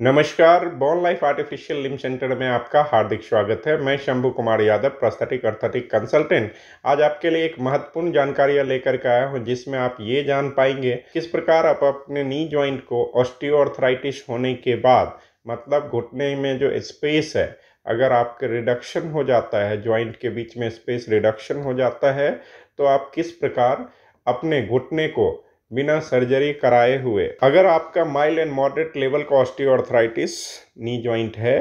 नमस्कार बॉन life artificial लिम centre में आपका हार्दिक स्वागत है। मैं Shambhu Kumar Yadav prosthetic orthotic consultant आज आपके लिए एक महत्वपूर्ण जानकारी लेकर के आया हूँ, जिसमें आप ये जान पाएँगे किस प्रकार आप अपने नी जॉइंट को ऑस्टियोआर्थराइटिस होने के बाद मतलब घुटने में जो स्पेस है, अगर आपके रिडक्शन हो जाता है जॉइंट के बीच में स्पेस रिडक्शन हो जाता है तो आप किस प्रकार अपने घुटने को बिना सर्जरी कराए हुए। अगर आपका माइल्ड एंड मॉडरेट लेवल का ऑस्टियोआर्थराइटिस नी ज्वाइंट है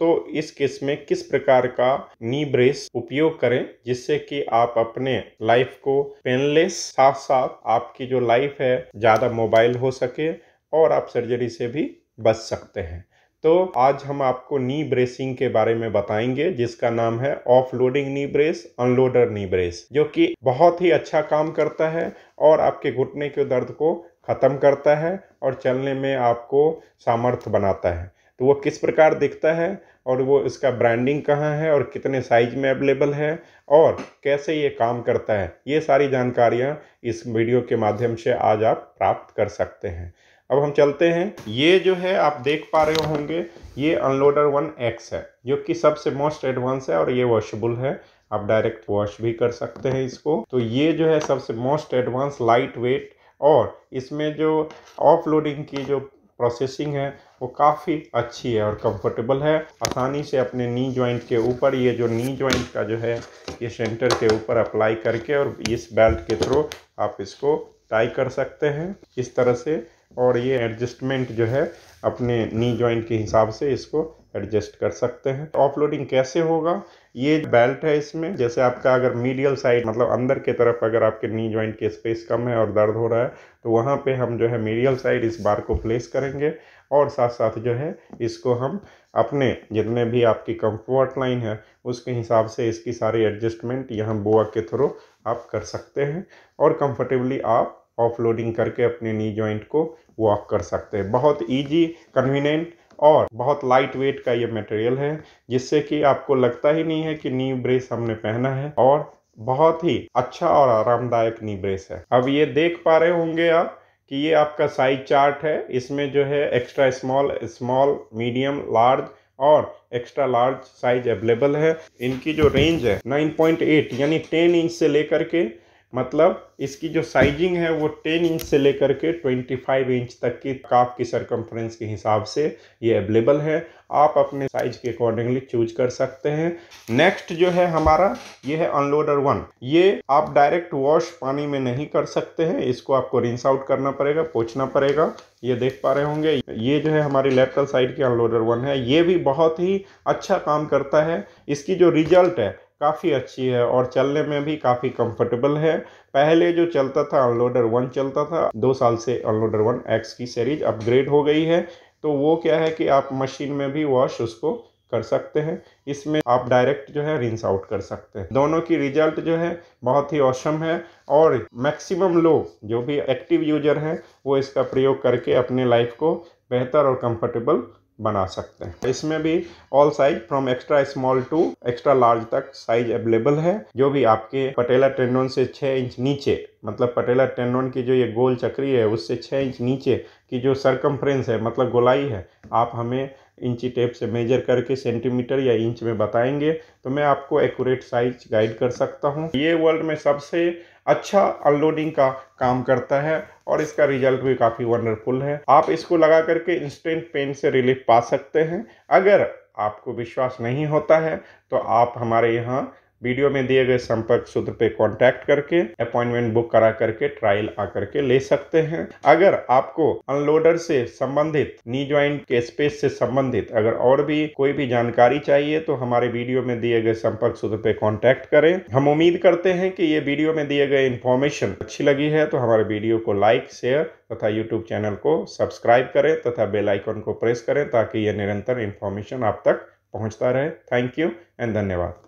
तो इस केस में किस प्रकार का नी ब्रेस उपयोग करें, जिससे कि आप अपने लाइफ को पेनलेस साथ साथ आपकी जो लाइफ है, ज़्यादा मोबाइल हो सके और आप सर्जरी से भी बच सकते हैं। तो आज हम आपको नी ब्रेसिंग के बारे में बताएँगे, जिसका नाम है offloading knee brace unloader knee brace जो कि बहुत ही अच्छा काम करता है और आपके घुटने के दर्द को ख़त्म करता है और चलने में आपको सामर्थ्य बनाता है। तो वो किस प्रकार दिखता है और वो इसका ब्रांडिंग कहाँ है और कितने साइज़ में अवेलेबल है और कैसे ये काम करता है, ये सारी जानकारियाँ इस वीडियो के माध्यम से आज आप प्राप्त कर सकते हैं। अब हम चलते हैं। ये जो है, आप देख पा रहे होंगे, ये अनलोडर वन एक्स है, जो कि सबसे मोस्ट एडवांस है और ये वॉशेबल है। आप डायरेक्ट वॉश भी कर सकते हैं इसको। तो ये जो है, सबसे मोस्ट एडवांस लाइट वेट और इसमें जो ऑफ़ लोडिंग की जो प्रोसेसिंग है, वो काफ़ी अच्छी है और कंफर्टेबल है। आसानी से अपने नी जॉइंट के ऊपर, ये जो नी जॉइंट का जो है, ये सेंटर के ऊपर अप्लाई करके और इस बेल्ट के थ्रू आप इसको टाई कर सकते हैं। इस तरह से और ये एडजस्टमेंट जो है, अपने नी जॉइंट के हिसाब से इसको एडजस्ट कर सकते हैं। ऑफलोडिंग कैसे होगा? ये बेल्ट है इसमें। जैसे आपका अगर मीडियल साइड मतलब अंदर के तरफ़ अगर आपके नी जॉइंट की स्पेस कम है और दर्द हो रहा है तो वहाँ पे हम जो है मीडियल साइड इस बार को प्लेस करेंगे और साथ साथ जो है इसको हम अपने जितने भी आपकी कंफर्ट लाइन है, उसके हिसाब से इसकी सारी एडजस्टमेंट यहाँ बोआ के थ्रू आप कर सकते हैं। और कंफर्टेबली आप ऑफलोडिंग करके अपने नी जॉइंट को वॉक कर सकते हैं। बहुत इजी कन्वीनियंट और बहुत लाइट वेट का ये मटेरियल है, जिससे कि आपको लगता ही नहीं है कि नी ब्रेस हमने पहना है और बहुत ही अच्छा और आरामदायक नी ब्रेस है। अब ये देख पा रहे होंगे आप कि ये आपका साइज़ चार्ट है। इसमें जो है extra small small medium large और एक्स्ट्रा लार्ज साइज़ अवेलेबल है। इनकी जो रेंज है 9.8 यानी 10 इंच से लेकर के मतलब इसकी जो साइजिंग है वो 10 इंच से लेकर के 25 इंच तक की काफ की सरकमफ्रेंस के हिसाब से ये अवेलेबल है। आप अपने साइज़ के अकॉर्डिंगली चूज़ कर सकते हैं। नेक्स्ट जो है हमारा, ये है अनलोडर वन ये आप डायरेक्ट वॉश पानी में नहीं कर सकते हैं। इसको आपको रिंस आउट करना पड़ेगा, पोछना पड़ेगा। ये देख पा रहे होंगे। ये जो है हमारी लेफ्टल साइड की अनलोडर वन है। ये भी बहुत ही अच्छा काम करता है। इसकी जो रिज़ल्ट है काफ़ी अच्छी है और चलने में भी काफ़ी कंफर्टेबल है। पहले जो चलता था अनलोडर वन चलता था, दो साल से अनलोडर वन एक्स की सीरीज़ अपग्रेड हो गई है। तो वो क्या है कि आप मशीन में भी वॉश उसको कर सकते हैं। इसमें आप डायरेक्ट जो है रिंस आउट कर सकते हैं। दोनों की रिज़ल्ट जो है बहुत ही औसम है और मैक्सिमम लोग जो भी एक्टिव यूज़र हैं, वो इसका प्रयोग करके अपने लाइफ को बेहतर और कंफर्टेबल बना सकते हैं। इसमें भी all size from extra small to extra large तक साइज़ अवेलेबल है, जो भी आपके पटेला टेंडोन से छः इंच नीचे मतलब पटेला टेंडोन की जो ये गोल चक्री है, उससे छः इंच नीचे की जो सरकमफ्रेंस है मतलब गोलाई है, आप हमें इंची टेप से मेजर करके सेंटीमीटर या इंच में बताएँगे तो मैं आपको एक्यूरेट साइज़ गाइड कर सकता हूँ। ये वर्ल्ड में सबसे अच्छा अनलोडिंग का काम करता है और इसका रिज़ल्ट भी काफ़ी वंडरफुल है। आप इसको लगा करके इंस्टेंट पेन से रिलीफ पा सकते हैं। अगर आपको विश्वास नहीं होता है तो आप हमारे यहाँ वीडियो में दिए गए संपर्क सूत्र पे कांटेक्ट करके अपॉइंटमेंट बुक करा करके ट्रायल आकर के ले सकते हैं। अगर आपको अनलोडर से संबंधित नी ज्वाइंट के स्पेस से संबंधित अगर और भी कोई भी जानकारी चाहिए तो हमारे वीडियो में दिए गए संपर्क सूत्र पे कांटेक्ट करें। हम उम्मीद करते हैं कि ये वीडियो में दिए गए इन्फॉर्मेशन अच्छी लगी है तो हमारे वीडियो को लाइक शेयर तथा यूट्यूब चैनल को सब्सक्राइब करें तथा बेल आइकन को प्रेस करें ताकि ये निरंतर इन्फॉर्मेशन आप तक पहुँचता रहे। थैंक यू एंड धन्यवाद।